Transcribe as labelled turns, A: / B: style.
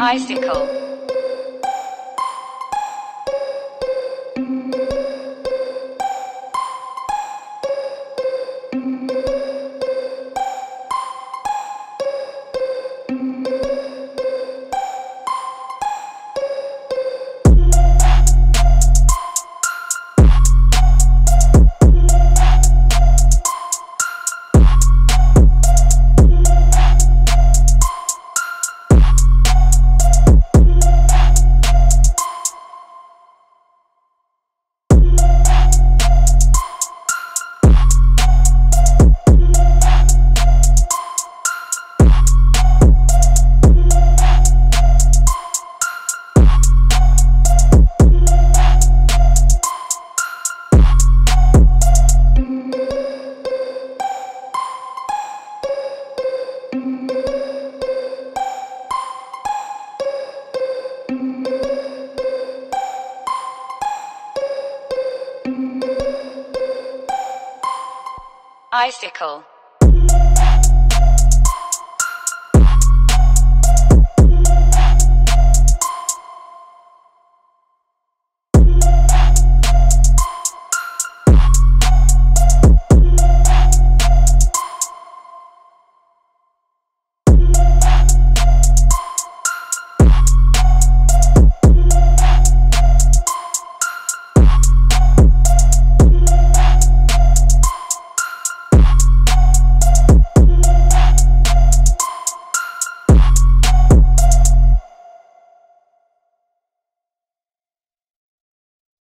A: Icicle. Icicle.